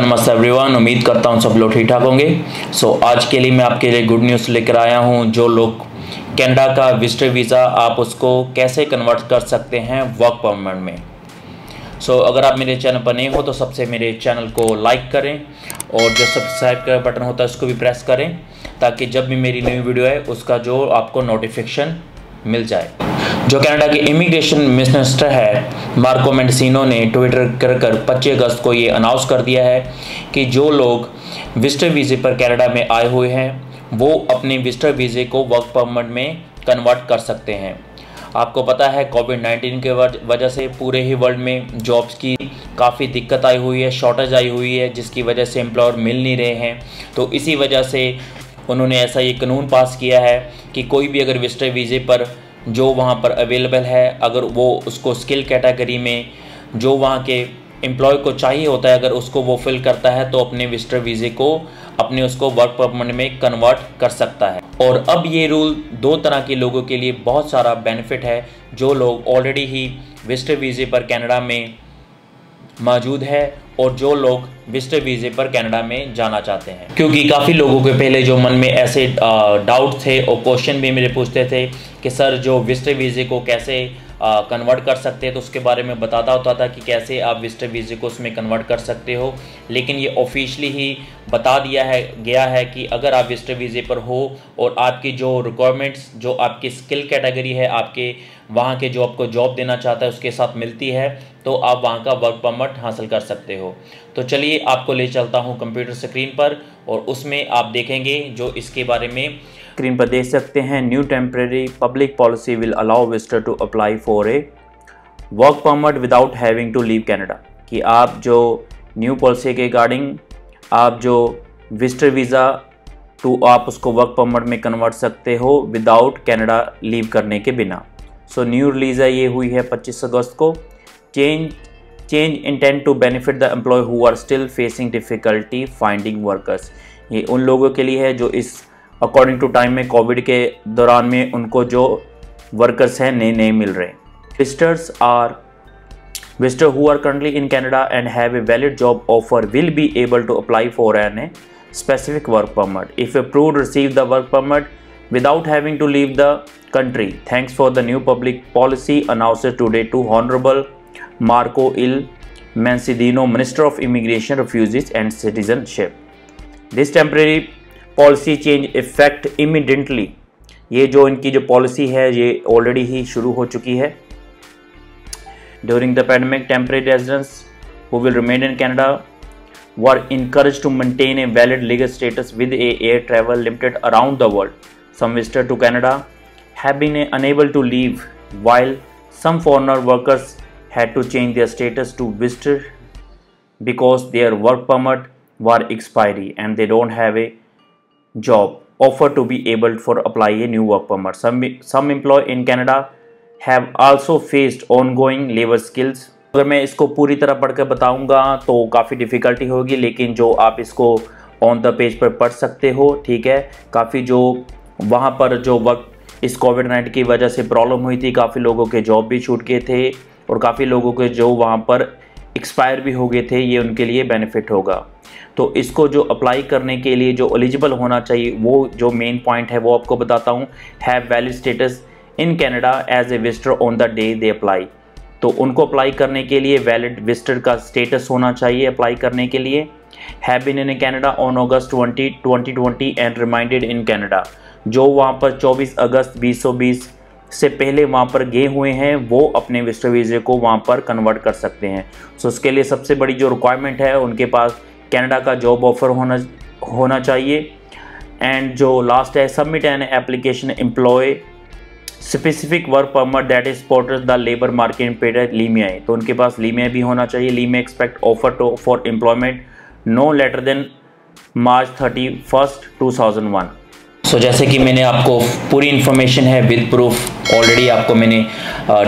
नमस्ते एवरीवन उम्मीद करता हूँ सब लोग ठीक ठाक होंगे। सो so, आज के लिए मैं आपके लिए गुड न्यूज़ लेकर आया हूँ जो लोग कनाडा का विजिटर वीज़ा आप उसको कैसे कन्वर्ट कर सकते हैं वर्क परमिट में? सो so, अगर आप मेरे चैनल पर नए हो तो सबसे मेरे चैनल को लाइक करें और जो सब्सक्राइब का बटन होता है उसको भी प्रेस करें ताकि जब भी मेरी नई वीडियो है उसका जो आपको नोटिफिकेशन मिल जाए। जो कनाडा के इमिग्रेशन मिनिस्टर है मार्को मेंडसिनो ने ट्विटर कर कर पच्चीस अगस्त को ये अनाउंस कर दिया है कि जो लोग विजिटर वीज़े पर कनाडा में आए हुए हैं वो अपने विजिटर वीज़े को वर्क परमिट में कन्वर्ट कर सकते हैं। आपको पता है कोविड 19 के वजह से पूरे ही वर्ल्ड में जॉब्स की काफ़ी दिक्कत आई हुई है शॉर्टेज आई हुई है, जिसकी वजह से एम्प्लॉयर मिल नहीं रहे हैं। तो इसी वजह से उन्होंने ऐसा ये कानून पास किया है कि कोई भी अगर विस्टर वीज़े पर जो वहाँ पर अवेलेबल है, अगर वो उसको स्किल कैटेगरी में, जो वहाँ के एम्प्लॉय को चाहिए होता है, अगर उसको वो फिल करता है तो अपने विजिटर वीज़े को, अपने उसको वर्क परमिट में कन्वर्ट कर सकता है। और अब ये रूल दो तरह के लोगों के लिए बहुत सारा बेनिफिट है, जो लोग ऑलरेडी ही विजिटर वीज़े पर कनाडा में मौजूद है, और जो लोग विजिटर वीज़े पर कनाडा में जाना चाहते हैं। क्योंकि काफ़ी लोगों के पहले जो मन में ऐसे डाउट थे, और क्वेश्चन भी मेरे पूछते थे कि, सर, जो विजिटर वीज़े को कैसे कन्वर्ट कर सकते हैं तो उसके बारे में बताता होता था कि कैसे आप विस्टर वीज़े को उसमें कन्वर्ट कर सकते हो। लेकिन ये ऑफिशियली ही बता दिया है, गया है कि अगर आप विस्टर वीज़े पर हो और आपकी जो रिक्वायरमेंट्स जो आपकी स्किल कैटेगरी है, आपके, वहाँ के जो आपको जॉब देना चाहता है, उसके साथ मिलती है तो आप वहाँ का वर्क परमिट हासिल कर सकते हो। तो चलिए आपको ले चलता हूँ कंप्यूटर स्क्रीन पर और उसमें आप देखेंगे जो इसके बारे में स्क्रीन पर देख सकते हैं। New temporary public policy will allow visitor to apply for a work permit without having to leave Canada कि आप जो न्यू पॉलिसी के रिगार्डिंग आप जो विस्टर वीज़ा टू आप उसको वर्क परमिट में कन्वर्ट सकते हो विदाउट कैनेडा लीव करने के बिना। सो न्यू रिलीज़ ये हुई है 25 अगस्त को। Change change intend to benefit the employ who are still facing difficulty finding workers. ये उन लोगों के लिए है जो इस अकॉर्डिंग टू टाइम में कोविड के दौरान में उनको जो वर्कर्स हैं, नए नए मिल रहे visitors are visitor who are currently in Canada and have a valid job offer will be able to apply for an a specific work permit if a prove receive the work permit without having to leave the country thanks for the new public policy announce today to honourable Marco el Mendicino minister of immigration, refugees and citizenship. This temporary policy change effect immediately ये जो इनकी जो policy है, ये already ही शुरू हो चुकी है। During the pandemic temporary residence who will remain in Canada वो are encourage to maintain a valid legal status with a air travel limited around the world some visitor to Canada have been unable to leave while some foreigner workers had to change their status to visitor because their work permit were expiry and they don't have a job offer to be able for apply a new work permit some some employee in canada have also faced ongoing labor skills अगर मैं इसको पूरी तरह पढ़कर बताऊँगा तो काफ़ी difficulty होगी लेकिन जो आप इसको ऑन द पेज पर पढ़ सकते हो ठीक है काफ़ी जो वहाँ पर जो वर्क इस कोविड नाइन्टीन की वजह से प्रॉब्लम हुई थी काफ़ी लोगों के जॉब भी छूट गए थे और काफ़ी लोगों के जो वहाँ पर एक्सपायर भी हो गए थे, ये उनके लिए बेनिफिट होगा। तो इसको जो अप्लाई करने के लिए जो एलिजिबल होना चाहिए, वो जो मेन पॉइंट है, वो आपको बताता हूँ। Have valid status in Canada as a visitor on the day they apply तो उनको अप्लाई करने के लिए वैलिड विजिटर का स्टेटस होना चाहिए अप्लाई करने के लिए। Have been in Canada on twenty twenty twenty and remained in Canada जो वहाँ पर 24 अगस्त 2020 से पहले वहाँ पर गए हुए हैं, वो अपने विजिटर वीज़े को वहाँ पर कन्वर्ट कर सकते हैं। सो उसके लिए सबसे बड़ी जो रिक्वायरमेंट है, उनके पास कनाडा का जॉब ऑफ़र होना होना चाहिए। एंड जो लास्ट है submit an application employ specific work permit that is porters the labour market paid LMIA तो उनके पास लीमिया भी होना चाहिए। LMIA expect offer to for employment no later than March thirty first two thousand one so so, जैसे कि मैंने आपको पूरी इन्फॉर्मेशन है विद प्रूफ ऑलरेडी आपको मैंने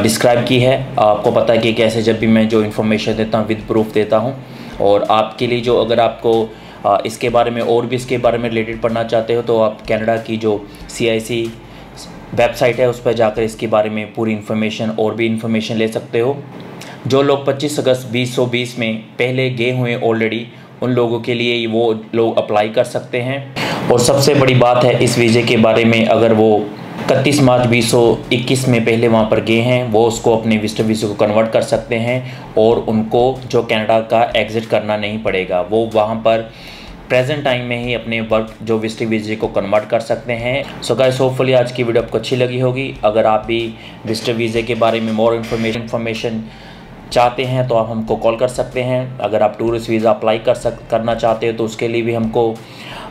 डिस्क्राइब की है। आपको पता है कि कैसे जब भी मैं जो इन्फॉर्मेशन देता हूँ विद प्रूफ देता हूँ। और आपके लिए जो अगर आपको इसके बारे में और भी इसके बारे में रिलेटेड पढ़ना चाहते हो तो आप कनाडा की जो CIC वेबसाइट है उस पर जाकर इसके बारे में पूरी इन्फॉर्मेशन और भी इन्फॉर्मेशन ले सकते हो। जो लोग 25 अगस्त 2020 में पहले गए हुए ऑलरेडी उन लोगों के लिए वो लोग अप्लाई कर सकते हैं। और सबसे बड़ी बात है इस वीज़े के बारे में, अगर वो इकतीस मार्च 2021 में पहले वहाँ पर गए हैं, वो उसको अपने विजिटर वीज़े को कन्वर्ट कर सकते हैं और उनको जो कनाडा का एग्ज़िट करना नहीं पड़ेगा, वो वहाँ पर प्रेजेंट टाइम में ही अपने वर्क जो विजिटिंग वीजे को कन्वर्ट कर सकते हैं। सो गाइस होपफुली आज की वीडियो आपको अच्छी लगी होगी। अगर आप भी विजिटर वीज़े के बारे में मोर इन्फॉर्मेशन इन्फॉर्मेशन चाहते हैं तो आप हमको कॉल कर सकते हैं। अगर आप टूरिस्ट वीज़ा अप्लाई कर सक, करना चाहते हो तो उसके लिए भी हमको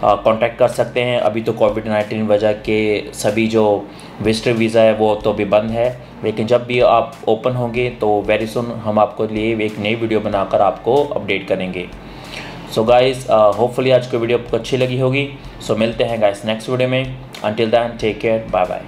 कांटेक्ट कर सकते हैं। अभी तो कोविड नाइन्टीन वजह के सभी जो विजिटर वीज़ा है वो तो अभी बंद है। लेकिन जब भी आप ओपन होंगे तो वेरी सुन हम आपको लिए एक नई वीडियो बनाकर आपको अपडेट करेंगे। सो गाइस होपफुली आज की वीडियो आपको अच्छी लगी होगी। सो so, मिलते हैं गाइस नेक्स्ट वीडियो में। Until then take care bye bye